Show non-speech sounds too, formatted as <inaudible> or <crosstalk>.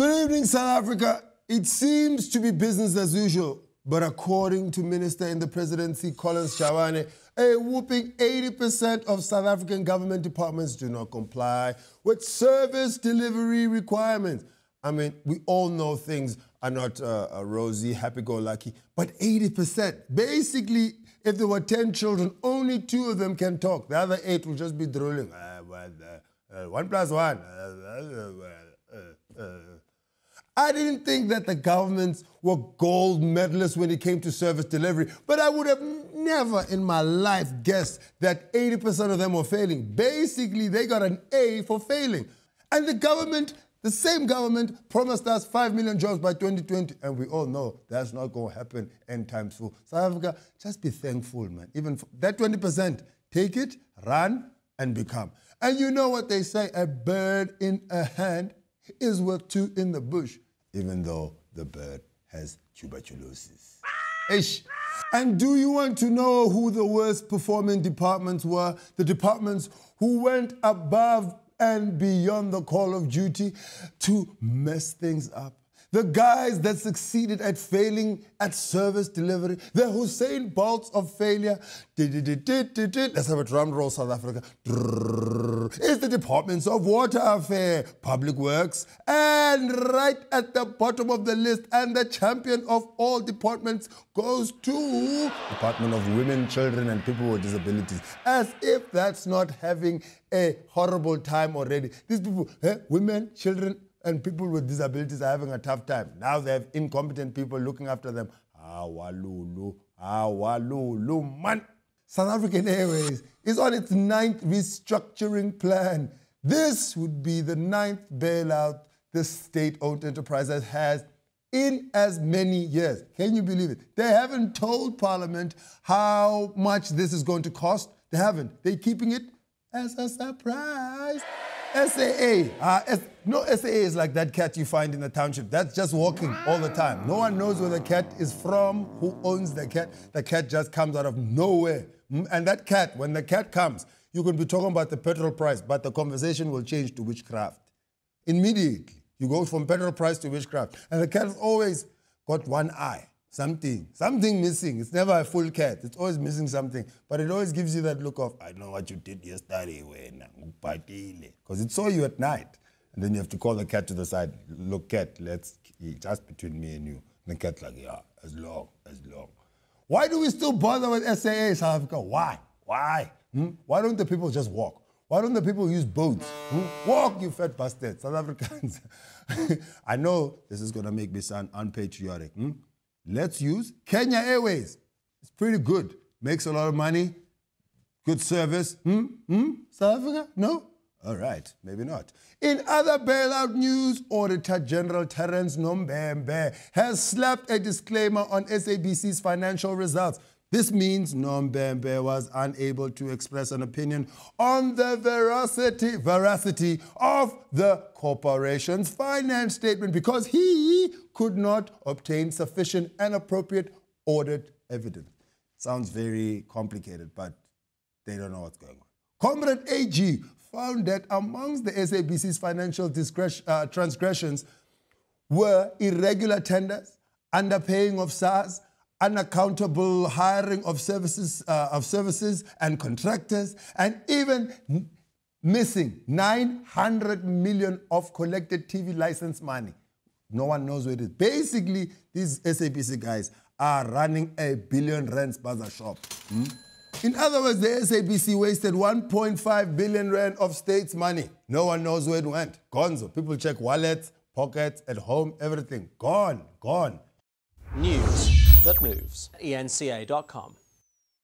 Good evening, South Africa. It seems to be business as usual, but according to Minister in the Presidency Collins Chabane, a whooping 80% of South African government departments do not comply with service delivery requirements. I mean, we all know things are not uh, uh rosy, happy-go-lucky, but 80%. Basically, if there were 10 children, only two of them can talk. The other eight will just be drooling. Uh, well, uh, uh one plus one. Uh, I didn't think that the governments were gold medalists when it came to service delivery, but I would have never in my life guessed that 80% of them were failing. Basically, they got an A for failing. And the government, the same government, promised us 5 million jobs by 2020, and we all know that's not going to happen anytime soon. South Africa, just be thankful, man. Even that 20%, take it, run, and become. And you know what they say a bird in a hand is worth two in the bush, even though the bird has tuberculosis. Ish. And do you want to know who the worst performing departments were? The departments who went above and beyond the call of duty to mess things up the guys that succeeded at failing at service delivery, the Usain Bolts of failure. Let's have a drum roll, South Africa. It's the departments of water affair, public works, and right at the bottom of the list, and the champion of all departments goes to Department of Women, Children, and People with Disabilities. As if that's not having a horrible time already. These people, eh, women, children, and people with disabilities are having a tough time. Now they have incompetent people looking after them. Awalulu, awalulu, man. South African Airways is on its ninth restructuring plan. This would be the ninth bailout the state-owned enterprise has in as many years. Can you believe it? They haven't told Parliament how much this is going to cost. They haven't. They're keeping it as a surprise. SAA. Uh, no SAA is like that cat you find in the township. That's just walking all the time. No one knows where the cat is from, who owns the cat. The cat just comes out of nowhere. Mm, and that cat, when the cat comes, you can be talking about the petrol price, but the conversation will change to witchcraft. Immediately, you go from petrol price to witchcraft. And the cat always got one eye something, something missing. It's never a full cat. It's always missing something. But it always gives you that look of, I know what you did yesterday when because it saw you at night. And then you have to call the cat to the side. Look, cat, let's just between me and you. And the cat like, yeah, as long, as long. Why do we still bother with SAA South Africa? Why? Why? Hmm? Why don't the people just walk? Why don't the people use boats? Hmm? Walk, you fat bastards. South Africans. <laughs> I know this is going to make me sound unpatriotic. Hmm? Let's use Kenya Airways. It's pretty good. Makes a lot of money. Good service. Hmm? Hmm? South Africa? No? All right, maybe not. In other bailout news, Auditor General Terence Nombembe has slapped a disclaimer on SABC's financial results. This means Nombembe was unable to express an opinion on the veracity, veracity of the corporation's finance statement because he could not obtain sufficient and appropriate audit evidence. Sounds very complicated, but they don't know what's going on. Comrade AG found that amongst the SABC's financial uh, transgressions were irregular tenders, underpaying of SARS, unaccountable hiring of services, uh, of services and contractors, and even missing 900 million of collected TV license money. No one knows where it is. Basically, these SABC guys are running a billion rands bazaar shop. Hmm? In other words, the SABC wasted 1.5 billion rand of state's money. No one knows where it went. Gonzo. People check wallets, pockets, at home, everything. Gone, gone. News that moves. ENCA.com.